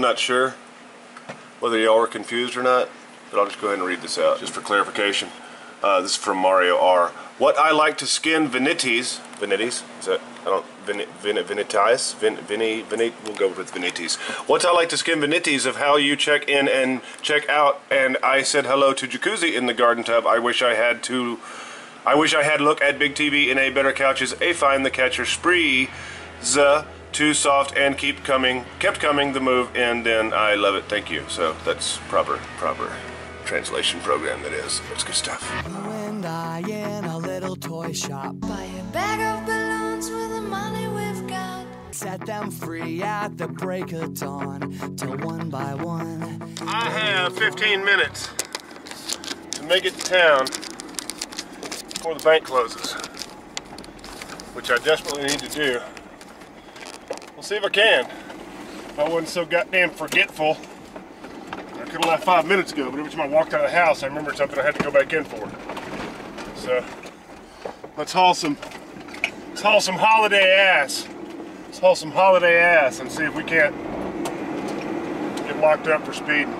Not sure whether y'all were confused or not, but I'll just go ahead and read this out just for clarification. Uh, this is from Mario R. What I like to skin vinities, vinities, is that, I don't, vin, vin, vinitis, vin, vini, vinit, we'll go with vinities. What I like to skin vinities of how you check in and check out, and I said hello to Jacuzzi in the garden tub. I wish I had to, I wish I had look at Big TV in a better couches, a find the catcher spree, the too soft and keep coming, kept coming the move, and then I love it. Thank you. So that's proper, proper translation program that is. That's good stuff. You and I in a little toy shop. Buy a bag of balloons with the money we've got. Set them free at the break of dawn. Till one by one. I have 15 minutes to make it to town before the bank closes, which I desperately need to do. We'll see if I can. If I wasn't so goddamn forgetful, I could have left five minutes ago, but every time I walked out of the house, I remembered something I had to go back in for. So, let's haul some, let's haul some holiday ass. Let's haul some holiday ass and see if we can't get locked up for speeding.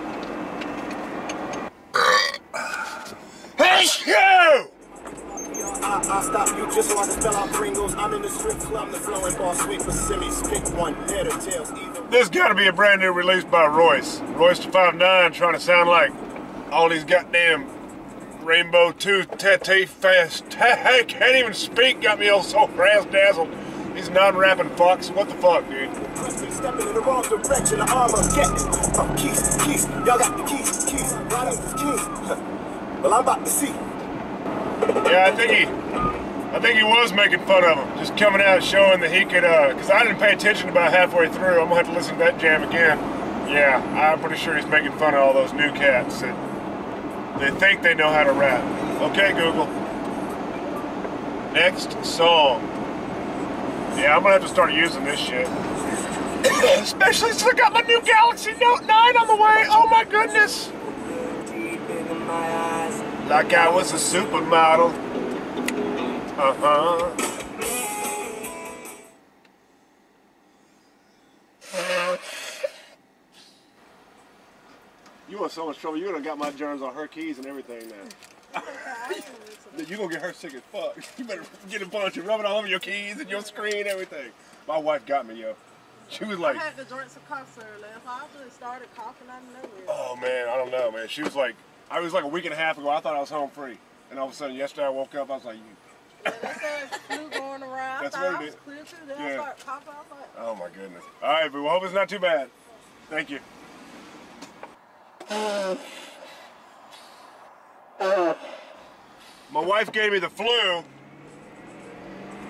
Hey, you! I, I stop you just so I can spell out Pringles. I'm in the strip club, the flowing ball sweet for semis. Pick one, head or tails, either. This got to be a brand new release by Royce. Royce da 5'9", trying to sound like all these goddamn Rainbow Tooth Tete Fast. I can't even speak, got me all so brass dazzled. These non-rapping fucks. What the fuck, dude? Crispy stepping in the wrong direction, the armor getting. Oh, keys, keys, y'all got the keys, keys. My name Keys. Well, I'm about to see. Yeah, I think he, I think he was making fun of him, just coming out showing that he could. uh 'cause I didn't pay attention about halfway through. I'm gonna have to listen to that jam again. Yeah, I'm pretty sure he's making fun of all those new cats that they think they know how to rap. Okay, Google. Next song. Yeah, I'm gonna have to start using this shit. Especially since I got my new Galaxy Note 9 on the way. Oh my goodness. Like I was a supermodel. Uh-huh. You in so much trouble. You done got my germs on her keys and everything now. you gonna get her sick as fuck. You better get a bunch and rub it all over your keys and your screen, everything. My wife got me, yo. She was like, I had to drink some cough syrup last night. I just started coughing out of nowhere. oh man, I don't know, man. She was like, I was like a week and a half ago. I thought I was home free, and all of a sudden, yesterday I woke up. I was like, you. Yeah, they said flu going around. That's what it is. clear too. Then Yeah. I started coughing. Like, Oh my goodness. All right, but we hope it's not too bad. Thank you. My wife gave me the flu,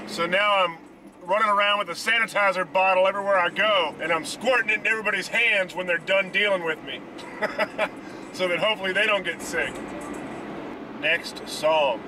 so now I'm running around with a sanitizer bottle everywhere I go, and I'm squirting it in everybody's hands when they're done dealing with me, so that hopefully they don't get sick. Next song.